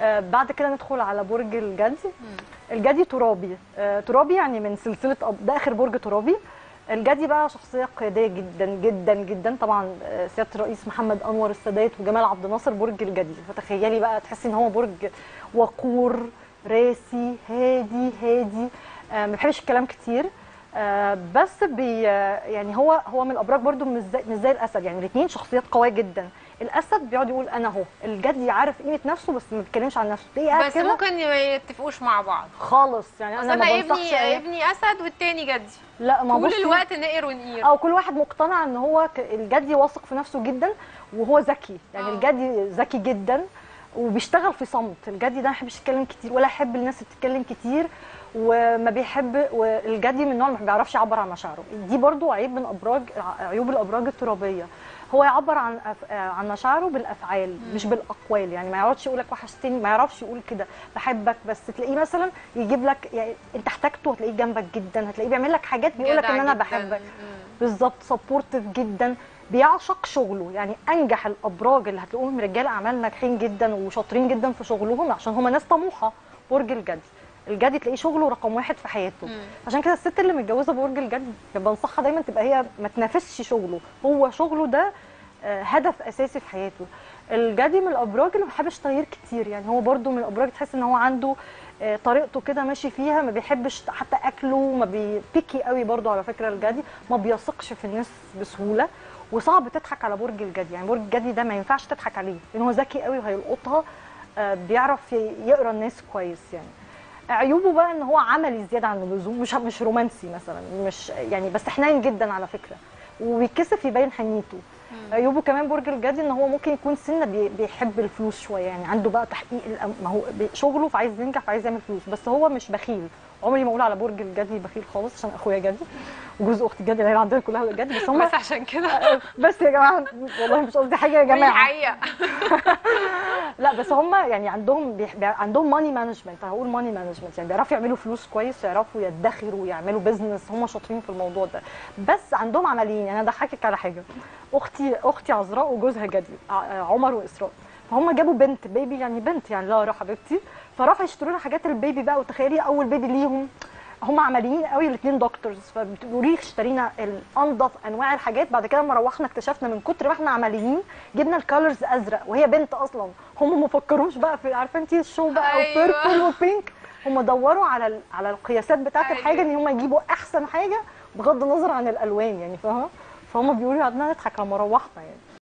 آه بعد كده ندخل على برج الجدي. الجدي ترابي. آه ترابي يعني من سلسلة. ده آخر برج ترابي. الجدي بقى شخصية قيادية جدا جدا جدا. طبعا آه، سيادة الرئيس محمد أنور السادات وجمال عبد الناصر برج الجدي. فتخيلي بقى تحسي إن هو برج وقور راسي هادي هادي. ما بيحبش الكلام كتير. بس بي يعني هو هو من الأبراج زي مش زي الأسد. يعني الاثنين شخصيات قوية جدا. الأسد بيقعد يقول أنا أهو. الجدي عارف قيمة نفسه بس ما بيتكلمش عن نفسه. تلاقيه قاعد بس كده؟ ممكن ما يتفقوش مع بعض. خالص. يعني أنا ما بنصحش ابني أي- ابني أسد والتاني جدي. لا ما بصي- الوقت نقر ونقير. أو كل واحد مقتنع إن هو الجدي واثق في نفسه جدا وهو ذكي. يعني آه. الجدي ذكي جدا وبيشتغل في صمت. الجدي ده ما يحبش يتكلم كتير ولا يحب الناس اللي بتتكلم كتير وما بيحب والجدي من النوع ما بيعرفش يعبر عن مشاعره. دي برضو عيب من ابراج عيوب الأبراج الترابية. هو يعبر عن أف... عن مشاعره بالأفعال مش بالأقوال. يعني ما يقعدش يقول لك وحشتني ما يعرفش يقول كده بحبك. بس تلاقيه مثلا يجيب لك يعني أنت احتاجته هتلاقيه جنبك جدا. هتلاقيه بيعمل لك حاجات بيقول لك إن أنا. بحبك. مم. بالظبط supportive جدا. بيعشق شغله. يعني أنجح الأبراج اللي هتلاقوهم رجال أعمال ناجحين جدا وشاطرين جدا في شغلهم عشان هم ناس طموحة. برج الجدي الجدي تلاقيه شغله رقم واحد في حياته. مم. عشان كده الست اللي متجوزة برج الجدي بنصحها دايما تبقى هي ما تنافسش شغله. هو شغله ده آه، هدف أساسي في حياته. الجدي من الأبراج اللي ما بيحبش تغيير كتير. يعني هو برده من الأبراج تحس إن هو عنده آه، طريقته كده ماشي فيها ما بيحبش حتى أكله ما بيبيكي قوي برده على فكرة الجدي ما بيثقش في الناس بسهولة. وصعب تضحك على برج الجدي يعني برج الجدي ده ما ينفعش تضحك عليه لأن هو ذكي قوي وهيلقطها آه، بيعرف يقرأ الناس كويس يعني. عيوبه بقى إن هو عملي زيادة عن اللزوم مش مش رومانسي مثلا مش يعني بس حنين جدا على فكرة. وبيتكسف يبين حنيته. عيوبه كمان برج الجدي إن هو ممكن يكون سنة بي- بيحب الفلوس شوية يعني عنده بقى تحقيق ما هو شغله فعايز ينجح فعايز يعمل فلوس. بس هو مش بخيل. عمري ما أقول على برج الجدي بخيل خالص عشان أخويا جدي وجوز أختي جدي العيله عندنا كلها جدي بس هم بس عشان كده. بس يا جماعة والله مش قصدي حاجة يا جماعة. لا بس هم يعني عندهم بيح... بي- عندهم money management هقول money management يعني بيعرفوا يعملوا فلوس كويس يعرفوا يدخروا يعملوا business هم شاطرين في الموضوع ده. بس عندهم عمليين. يعني أنا أضحكك على حاجة. أختي أختي عذراء وجوزها جدي عمر وإسراء. فهم جابوا بنت baby يعني بنت يعني لا حبيبتي فراحوا يشتروا لها حاجات ال baby بقى. وتخيلي أول baby ليهم هم عمليين قوي الاثنين doctors فبتقولوا لي اشترينا الانضف انواع الحاجات. بعد كده لما روحنا اكتشفنا من كتر ما إحنا عمليين جبنا الكالرز أزرق وهي بنت أصلا. هم ما فكروش بقى في عارفة انت الشو بقى أيوة. وبيربل وبينك هم دوروا على على القياسات بتاعت أيوة. الحاجة إن هم يجيبوا أحسن حاجة بغض النظر عن الألوان يعني فاهمة؟ فهم بيقولوا قعدنا نضحك لما روحنا يعني.